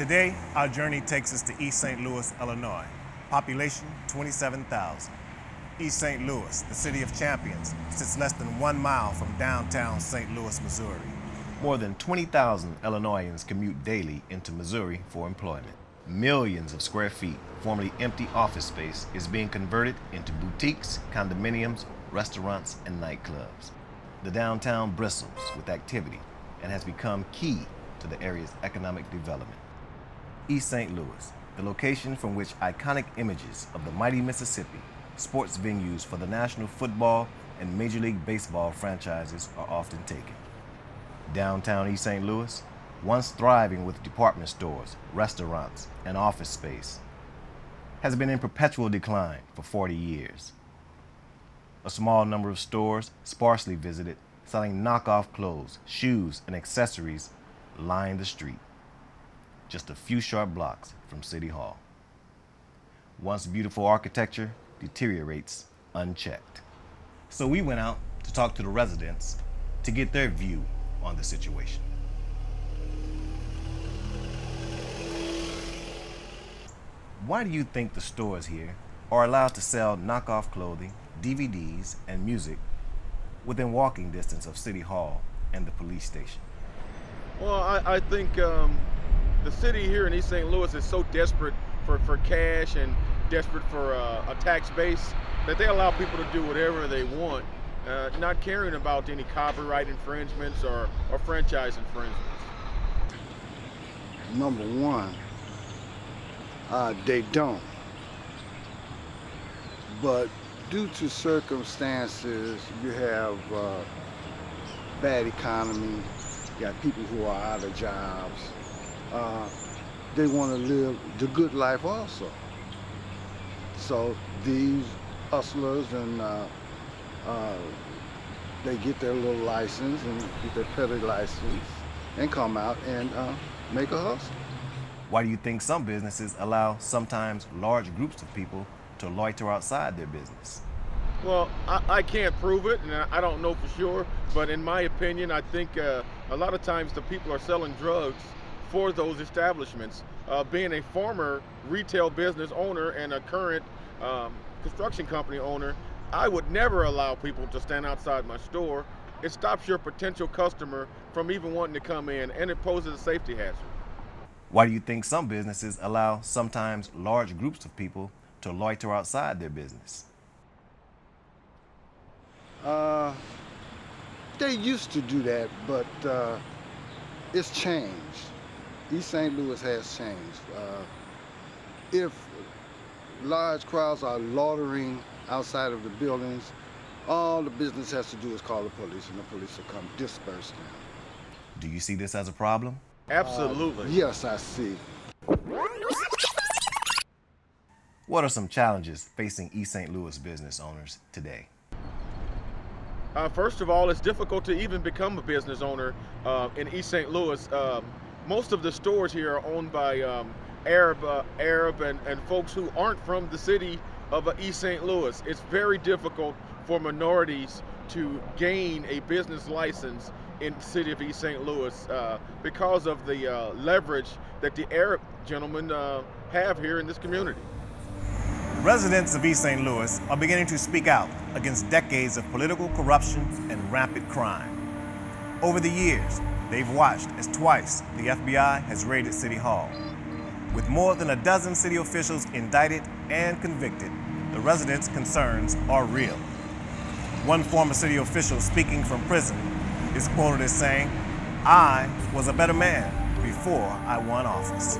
Today, our journey takes us to East St. Louis, Illinois. Population 27,000. East St. Louis, the city of champions, sits less than one mile from downtown St. Louis, Missouri. More than 20,000 Illinoisans commute daily into Missouri for employment. Millions of square feet, formerly empty office space, is being converted into boutiques, condominiums, restaurants, and nightclubs. The downtown bristles with activity and has become key to the area's economic development. East St. Louis, the location from which iconic images of the mighty Mississippi, sports venues for the National Football and Major League Baseball franchises are often taken. Downtown East St. Louis, once thriving with department stores, restaurants, and office space, has been in perpetual decline for 40 years. A small number of stores, sparsely visited, selling knockoff clothes, shoes, and accessories line the street, just a few short blocks from City Hall. Once beautiful architecture deteriorates unchecked. So we went out to talk to the residents to get their view on the situation. Why do you think the stores here are allowed to sell knockoff clothing, DVDs, and music within walking distance of City Hall and the police station? Well, I, I think um, the city here in East St. Louis is so desperate for, for cash and desperate for uh, a tax base that they allow people to do whatever they want, uh, not caring about any copyright infringements or, or franchise infringements. Number one, uh, they don't. But due to circumstances, you have uh, bad economy, you got people who are out of jobs. Uh, they want to live the good life also. So these hustlers and uh, uh, they get their little license and get their petty license and come out and uh, make a hustle. Why do you think some businesses allow sometimes large groups of people to loiter outside their business? Well, I, I can't prove it, and I don't know for sure, but in my opinion, I think uh, a lot of times the people are selling drugs for those establishments. Uh, being a former retail business owner and a current um, construction company owner, I would never allow people to stand outside my store. It stops your potential customer from even wanting to come in, and it poses a safety hazard. Why do you think some businesses allow sometimes large groups of people to loiter outside their business? Uh, they used to do that, but uh, it's changed. East St. Louis has changed. Uh, if large crowds are loitering outside of the buildings, all the business has to do is call the police, and the police will come disperse them. Do you see this as a problem? Absolutely. Uh, yes, I see. What are some challenges facing East St. Louis business owners today? Uh, first of all, it's difficult to even become a business owner uh, in East St. Louis. Um, most of the stores here are owned by um, Arab, uh, Arab and, and folks who aren't from the city of uh, East St. Louis. It's very difficult for minorities to gain a business license in the city of East St. Louis uh, because of the uh, leverage that the Arab gentlemen have here in this community. Residents of East St. Louis are beginning to speak out against decades of political corruption and rampant crime. Over the years, they've watched as twice the FBI has raided City Hall. With more than a dozen city officials indicted and convicted, the residents' concerns are real. One former city official speaking from prison is quoted as saying, I was a better man before I won office.